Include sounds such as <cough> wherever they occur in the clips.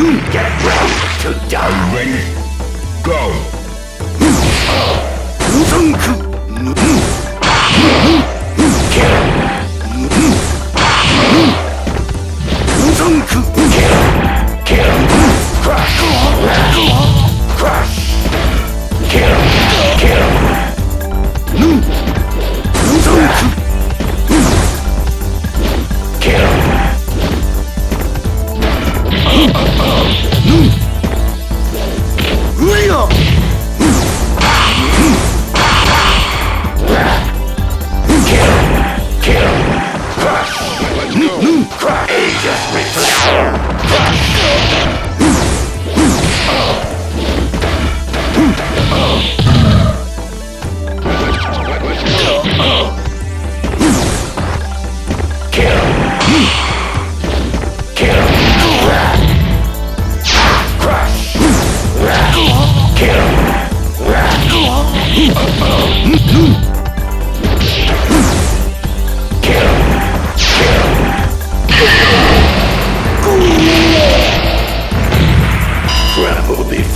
Get ready to die. Ready? Go! Aegis reflect. Kill. Kill. Crush. Kill. Kill.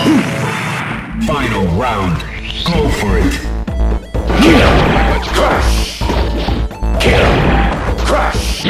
<clears throat> Final round. Go for it. Kill. Crush. Kill. Crush.